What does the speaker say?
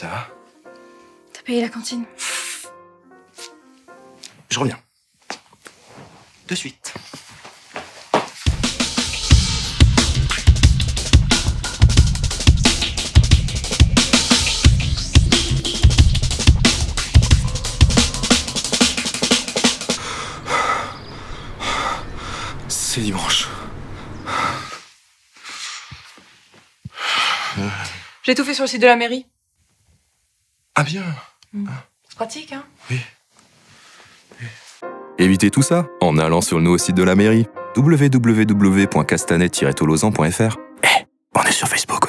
Ça va? T'as payé la cantine Je reviens. De suite. C'est dimanche. J'ai tout fait sur le site de la mairie. Ah bien. C'est pratique, hein. Évitez tout ça en allant sur le nouveau site de la mairie www.castanet-tolosan.fr. On est sur Facebook.